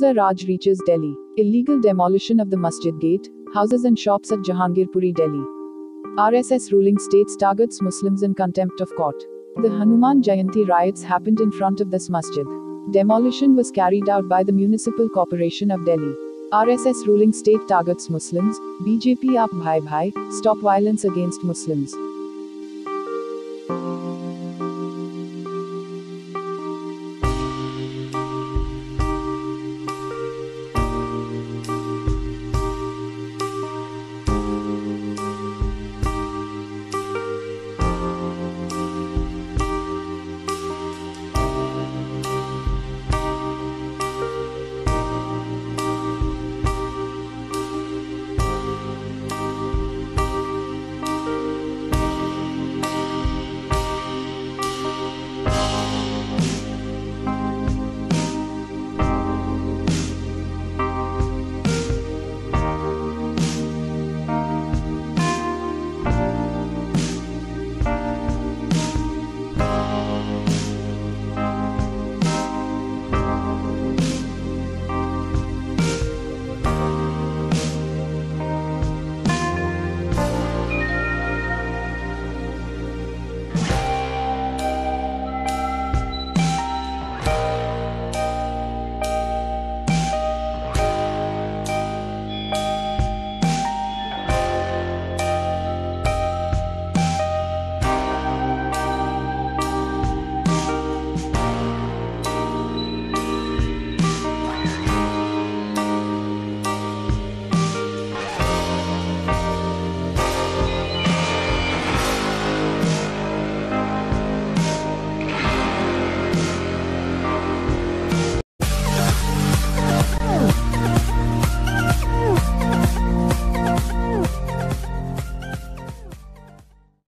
Bulldozer Raj reaches Delhi. Illegal demolition of the Masjid Gate, houses and shops at Jahangirpuri, Delhi. RSS ruling states targets Muslims in contempt of court. The Hanuman Jayanti riots happened in front of this masjid. Demolition was carried out by the Municipal Corporation of Delhi. RSS ruling state targets Muslims, BJP up bhai bhai, stop violence against Muslims.